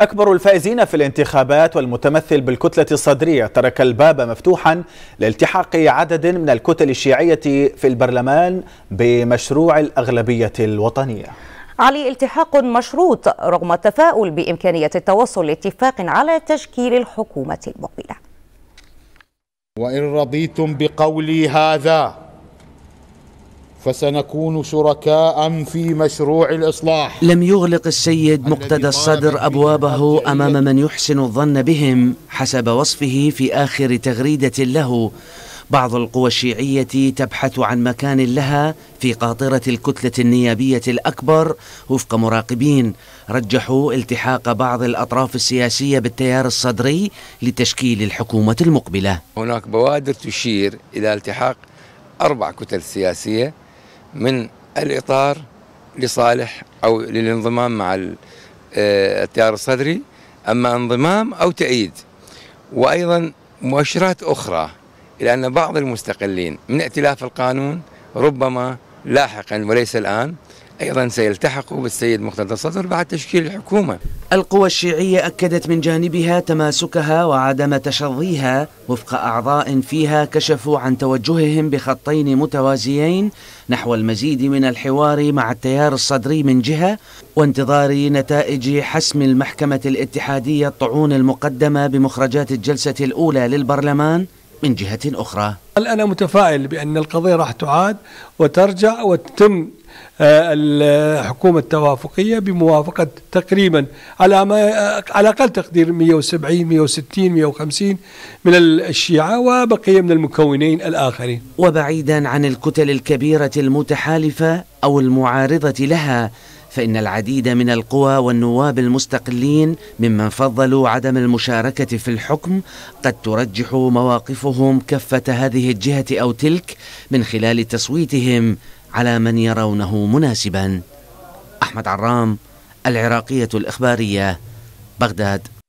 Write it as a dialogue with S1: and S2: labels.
S1: أكبر الفائزين في الانتخابات والمتمثل بالكتلة الصدرية ترك الباب مفتوحا لالتحاق عدد من الكتل الشيعية في البرلمان بمشروع الأغلبية الوطنية.
S2: علي التحاق مشروط رغم التفاؤل بإمكانية التوصل لاتفاق على تشكيل الحكومة المقبلة.
S3: وإن رضيتم بقولي هذا فسنكون شركاء في مشروع الإصلاح.
S4: لم يغلق السيد مقتدى الصدر أبوابه أمام من يحسن الظن بهم حسب وصفه في آخر تغريدة له. بعض القوى الشيعية تبحث عن مكان لها في قاطرة الكتلة النيابية الأكبر وفق مراقبين. رجحوا التحاق بعض الأطراف السياسية بالتيار الصدري لتشكيل الحكومة المقبلة.
S5: هناك بوادر تشير إلى التحاق أربع كتل سياسية من الإطار لصالح أو للانضمام مع آه، التيار الصدري أما انضمام أو تأييد. وأيضا مؤشرات أخرى إلى أن بعض المستقلين من ائتلاف القانون ربما لاحقا وليس الآن أيضا سيلتحقوا بالسيد مقتدى الصدر بعد تشكيل الحكومة.
S4: القوى الشيعية أكدت من جانبها تماسكها وعدم تشظيها وفق أعضاء فيها كشفوا عن توجههم بخطين متوازيين نحو المزيد من الحوار مع التيار الصدري من جهة وانتظار نتائج حسم المحكمة الاتحادية الطعون المقدمة بمخرجات الجلسة الأولى للبرلمان من جهة أخرى.
S6: أنا متفائل بأن القضية راح تعاد وترجع وتتم آه، الحكومة التوافقية بموافقة تقريبا على ما على أقل تقدير 170 160 150 من الشيعة وبقية من المكونين الآخرين.
S4: وبعيدا عن الكتل الكبيرة المتحالفة أو المعارضة لها فإن العديد من القوى والنواب المستقلين ممن فضلوا عدم المشاركة في الحكم قد ترجح مواقفهم كفة هذه الجهة أو تلك من خلال تصويتهم على من يرونه مناسبا. أحمد عرام العراقية الإخبارية بغداد.